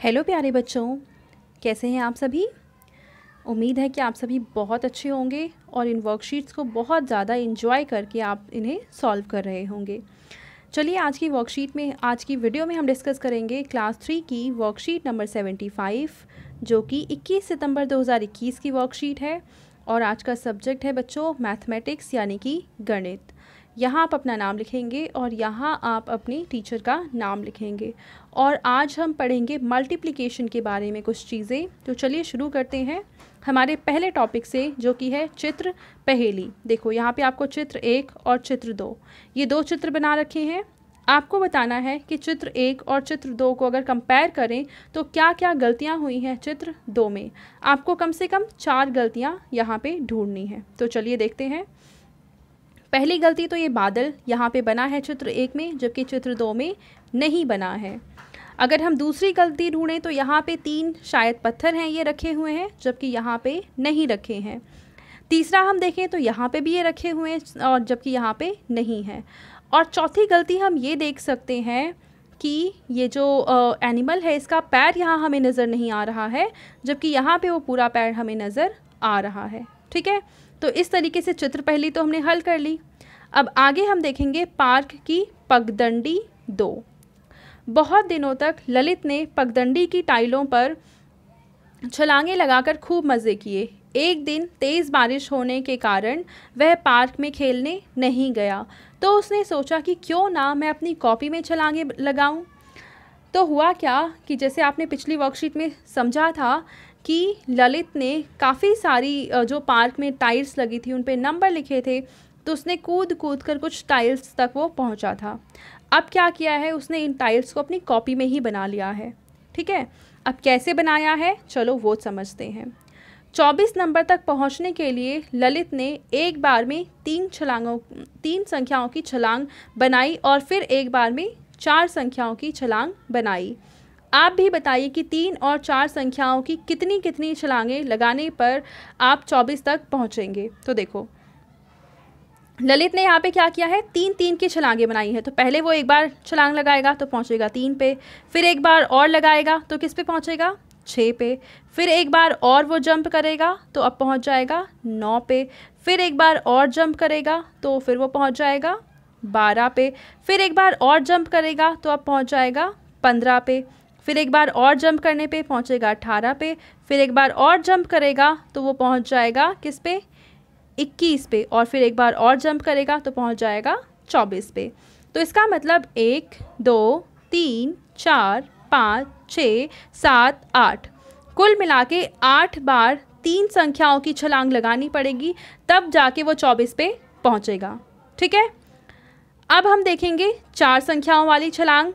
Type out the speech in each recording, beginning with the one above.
Hello प्यारे बच्चों, कैसे हैं आप सभी? उम्मीद है कि आप सभी बहुत अच्छे होंगे और इन वर्कशीट्स को बहुत ज़्यादा इन्जॉय करके आप इन्हें सॉल्व कर रहे होंगे। चलिए आज की वर्कशीट में, आज की वीडियो में हम डिस्कस करेंगे क्लास थ्री की वर्कशीट नंबर सेवेंटी फाइव जो कि 21 सितंबर 2021 की वर्कशीट है और आज का सब्जेक्ट है बच्चों मैथमेटिक्स यानी कि गणित। यहाँ आप अपना नाम लिखेंगे और यहाँ आप अपने टीचर का नाम लिखेंगे। और आज हम पढ़ेंगे मल्टीप्लिकेशन के बारे में कुछ चीज़ें। तो चलिए शुरू करते हैं हमारे पहले टॉपिक से, जो कि है चित्र पहेली। देखो, यहाँ पे आपको चित्र एक और चित्र दो। ये दो चित्र बना रखे हैं। आपको बताना है कि चित्र एक और चित्र दो को अगर कंपेयर करें तो क्या क्या गलतियाँ हुई हैं चित्र दो में? आपको कम से कम चार गलतियाँ यहाँ पे ढूंढनी है। तो चलिए देखते हैं। पहली गलती तो ये बादल यहाँ पे बना है चित्र एक में, जबकि चित्र दो में नहीं बना है। अगर हम दूसरी गलती ढूंढें तो यहाँ पे तीन शायद पत्थर हैं ये रखे हुए हैं, जबकि यहाँ पे नहीं रखे हैं। तीसरा हम देखें तो यहाँ पे भी ये रखे हुए हैं और जबकि यहाँ पे नहीं है। और चौथी गलती हम ये देख सकते हैं कि ये जो एनिमल है, इसका पैर यहाँ हमें नज़र नहीं आ रहा है, जबकि यहाँ पे वो पूरा पैर हमें नज़र आ रहा है। ठीक है? तो इस तरीके से चित्र पहली तो हमने हल कर ली। अब आगे हम देखेंगे पार्क की पगदंडी दो। बहुत दिनों तक ललित ने पगदंडी की टाइलों पर छलांगे लगाकर खूब मज़े किए। एक दिन तेज़ बारिश होने के कारण वह पार्क में खेलने नहीं गया। तो उसने सोचा कि क्यों ना मैं अपनी कॉपी में छलांगे लगाऊँ। तो हुआ क्या कि जैसे आपने पिछली वर्कशीट में समझा था कि ललित ने काफ़ी सारी जो पार्क में टाइल्स लगी थी, उन पर नंबर लिखे थे तो उसने कूद कूद कर कुछ टाइल्स तक वो पहुँचा था। अब क्या किया है, उसने इन टाइल्स को अपनी कॉपी में ही बना लिया है। ठीक है? अब कैसे बनाया है, चलो वो समझते हैं। 24 नंबर तक पहुँचने के लिए ललित ने एक बार में तीन छलांगों, तीन संख्याओं की छलांग बनाई और फिर एक बार में चार संख्याओं की छलांग बनाई। आप भी बताइए कि तीन और चार संख्याओं की कितनी कितनी छलांगें लगाने पर आप 24 तक पहुँचेंगे? तो देखो। ललित ने यहाँ पे क्या किया है? तीन तीन की छलांगें बनाई है। तो पहले वो एक बार छलांग लगाएगा तो पहुँचेगा तीन पे। फिर एक बार और लगाएगा तो किस पे पहुँचेगा? छः पे। फिर एक बार और वो जंप करेगा तो अब पहुँच जाएगा नौ पे। फिर एक बार और जंप करेगा तो फिर वो पहुँच जाएगा बारह पे। फिर एक बार और जंप करेगा तो अब पहुँच जाएगा पंद्रह पे। फिर एक बार और जंप करने पे पहुँचेगा अठारह पे, फिर एक बार और जंप करेगा तो वो पहुँच जाएगा किस पे? इक्कीस पे और फिर एक बार और जंप करेगा तो पहुँच जाएगा चौबीस पे। तो इसका मतलब एक, दो, तीन, चार, पाँच, छः, सात, आठ। कुल मिला के आठ बार तीन संख्याओं की छलांग लगानी पड़ेगी, तब जाके वो चौबीस पे पहुँचेगा। ठीक है? अब हम देखेंगे चार संख्याओं वाली छलांग।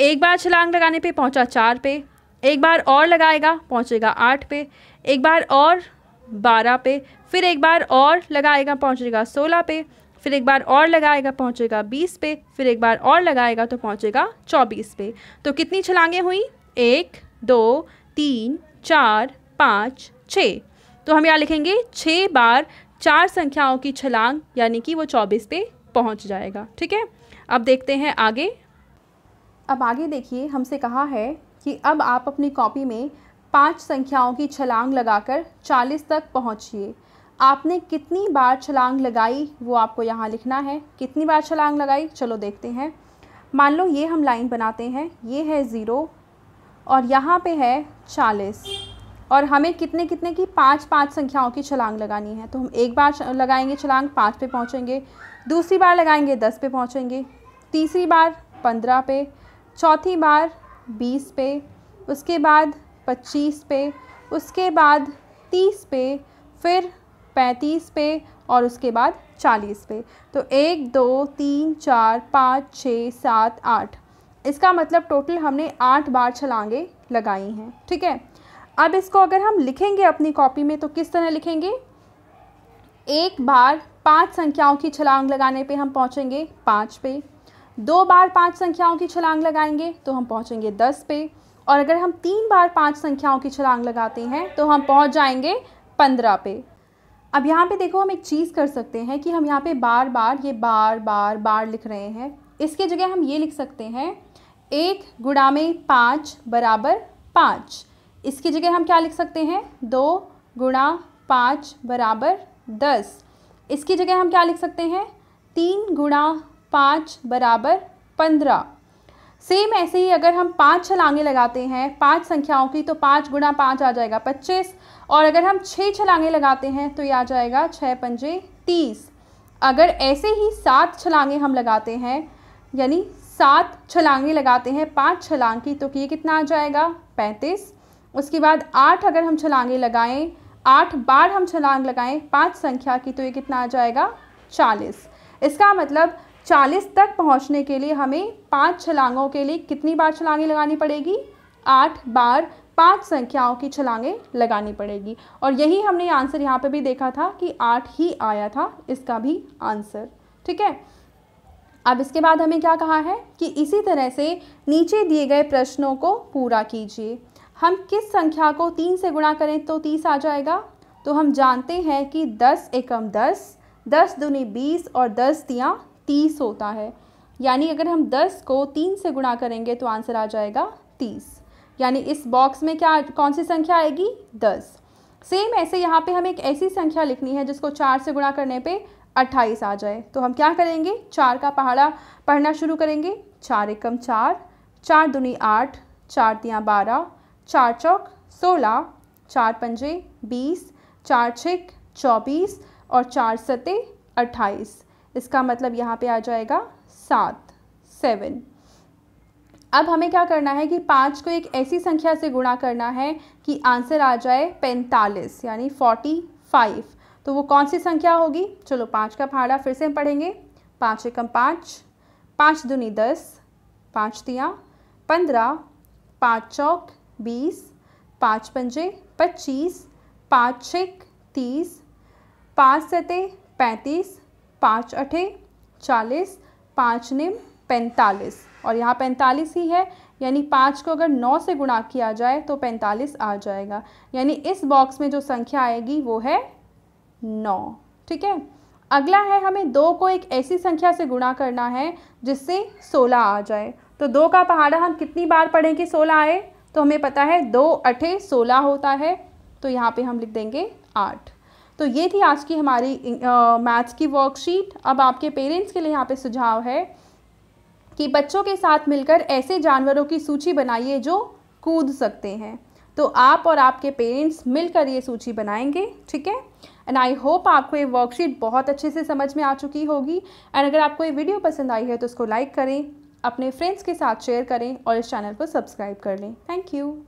एक बार छलांग लगाने पे पहुँचा चार पे, एक बार और लगाएगा, पहुंचेगा आठ पे, एक बार और बारह पे, फिर एक बार और लगाएगा, पहुंचेगा सोलह पे, फिर एक बार और लगाएगा, पहुंचेगा बीस पे, फिर एक बार और लगाएगा तो पहुंचेगा चौबीस पे। तो कितनी छलांगें हुई? एक, दो, तीन, चार, पाँच, छः। तो हम यहाँ लिखेंगे, छः बार चार संख्याओं की छलांग, यानी कि वो चौबीस पे पहुँच जाएगा, ठीक है? अब देखते हैं आगे। अब आगे देखिए, हमसे कहा है कि अब आप अपनी कॉपी में पाँच संख्याओं की छलांग लगाकर चालीस तक पहुंचिए। आपने कितनी बार छलांग लगाई, वो आपको यहाँ लिखना है। कितनी बार छलांग लगाई? चलो देखते हैं। मान लो ये हम लाइन बनाते हैं, ये है ज़ीरो और यहाँ पे है चालीस। और हमें कितने कितने की? पाँच पाँच संख्याओं की छलांग लगानी है। तो हम एक बार लगाएँगे छलांग, पाँच पे पहुँचेंगे। दूसरी बार लगाएँगे, दस पे पहुँचेंगे। तीसरी बार, पंद्रह पे। चौथी बार बीस पे, उसके बाद पच्चीस पे, उसके बाद तीस पे, फिर पैंतीस पे और उसके बाद चालीस पे। तो एक, दो, तीन, चार, पाँच, छः, सात, आठ। इसका मतलब टोटल हमने आठ बार छलांगे लगाई हैं, ठीक है? अब इसको अगर हम लिखेंगे अपनी कॉपी में तो किस तरह लिखेंगे? एक बार पाँच संख्याओं की छलांग लगाने पे हम पहुँचेंगे पाँच पे। दो बार पाँच संख्याओं की छलांग लगाएँगे तो हम पहुँचेंगे दस पे। और अगर हम तीन बार पाँच संख्याओं की छलांग लगाते हैं तो हम पहुँच जाएँगे पंद्रह पे। अब यहाँ पे देखो हम एक चीज़ कर सकते हैं कि हम यहाँ पे बार बार, ये बार बार बार लिख रहे हैं। इसके जगह हम ये लिख सकते हैं, एक गुड़ा में पाँच बराबर पाँच। इसकी जगह हम क्या लिख सकते हैं, दो गुणा पाँच बराबर दस। इसकी जगह हम क्या लिख सकते हैं, तीन गुणा पाँच बराबर पंद्रह। सेम ऐसे ही अगर हम पाँच छलांगे लगाते हैं, पाँच संख्याओं की तो पाँच गुणा पाँच आ जाएगा पच्चीस। और अगर हम छः छलांगे लगाते हैं तो ये आ जाएगा छः पंजे तीस। अगर ऐसे ही सात छलांगे हम लगाते हैं, यानी सात छलांगे लगाते हैं पाँच छलांग की तो ये कितना आ जाएगा? पैंतीस। उसके बाद आठ अगर हम छलांगे लगाएँ, आठ बार हम छलांग लगाएँ, पाँच संख्या की तो ये कितना आ जाएगा? चालीस। इसका मतलब चालीस तक पहुँचने के लिए हमें पाँच छलांगों के लिए कितनी बार छलांगे लगानी पड़ेगी? आठ बार पाँच संख्याओं की छलांगे लगानी पड़ेगी। और यही हमने आंसर यहाँ पे भी देखा था कि आठ ही आया था, इसका भी आंसर। ठीक है? अब इसके बाद हमें क्या कहा है? कि इसी तरह से नीचे दिए गए प्रश्नों को पूरा कीजिए। हम किस संख्या को तीन से गुणा करें तो तीस आ जाएगा? तो हम जानते हैं कि दस एकम दस दस दूनी बीस और दस तियाँ तीस होता है। यानी अगर हम दस को तीन से गुणा करेंगे तो आंसर आ जाएगा तीस। यानी इस बॉक्स में क्या, कौन सी संख्या आएगी? दस। सेम ऐसे यहाँ पे हमें एक ऐसी संख्या लिखनी है जिसको चार से गुणा करने पे अट्ठाईस आ जाए। तो हम क्या करेंगे? चार का पहाड़ा पढ़ना शुरू करेंगे। चार एकम चार चार दुनी आठ, चार तियाँ बारह, चार चौक सोलह, चार पंजे बीस, चार छिक चौबीस और चार सते अट्ठाईस। इसका मतलब यहाँ पे आ जाएगा सात, सेवन। अब हमें क्या करना है कि पाँच को एक ऐसी संख्या से गुणा करना है कि आंसर आ जाए पैंतालीस, यानी फोर्टी फाइव। तो वो कौन सी संख्या होगी? चलो पाँच का फाड़ा फिर से हम पढ़ेंगे। पाँच एकम पाँच पाँच दुनी दस, पाँच तिया पंद्रह, पाँच चौक बीस, पाँच पंजे पच्चीस, पाँच छिक तीस, पाँच सते पैंतीस पाँच अठे, चालीस, पाँच निम, पैंतालीस। और यहाँ पैंतालीस ही है, यानी पाँच को अगर नौ से गुणा किया जाए तो पैंतालीस आ जाएगा। यानी इस बॉक्स में जो संख्या आएगी वो है नौ। ठीक है? अगला है, हमें दो को एक ऐसी संख्या से गुणा करना है जिससे सोलह आ जाए। तो दो का पहाड़ा हम कितनी बार पढ़ें कि सोलह आए? तो हमें पता है दो अठे सोलह होता है तो यहाँ पे हम लिख देंगे आठ। तो ये थी आज की हमारी मैथ्स की वर्कशीट अब आपके पेरेंट्स के लिए यहाँ पे सुझाव है कि बच्चों के साथ मिलकर ऐसे जानवरों की सूची बनाइए जो कूद सकते हैं। तो आप और आपके पेरेंट्स मिलकर ये सूची बनाएँगे, ठीक है? एंड आई होप आपको ये वर्कशीट बहुत अच्छे से समझ में आ चुकी होगी। एंड अगर आपको ये वीडियो पसंद आई है तो उसको लाइक करें, अपने फ्रेंड्स के साथ शेयर करें और इस चैनल को सब्सक्राइब कर लें। Thank you